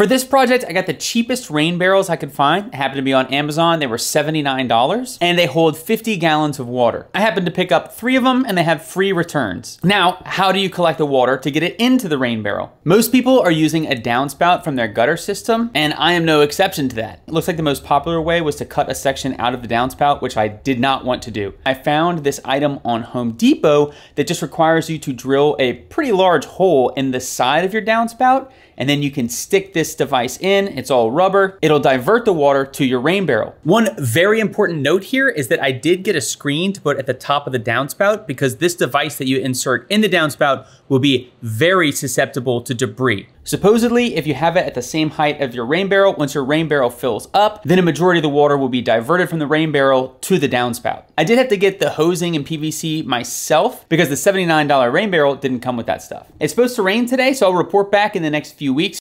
For this project, I got the cheapest rain barrels I could find. It happened to be on Amazon. They were $79 and they hold 50 gallons of water. I happened to pick up three of them and they have free returns. Now, how do you collect the water to get it into the rain barrel? Most people are using a downspout from their gutter system and I am no exception to that. It looks like the most popular way was to cut a section out of the downspout, which I did not want to do. I found this item on Home Depot that just requires you to drill a pretty large hole in the side of your downspout and then you can stick this device in. It's all rubber. It'll divert the water to your rain barrel. One very important note here is that I did get a screen to put at the top of the downspout because this device that you insert in the downspout will be very susceptible to debris. Supposedly, if you have it at the same height of your rain barrel, once your rain barrel fills up, then a majority of the water will be diverted from the rain barrel to the downspout. I did have to get the hosing and PVC myself because the $79 rain barrel didn't come with that stuff. It's supposed to rain today, so I'll report back in the next few weeks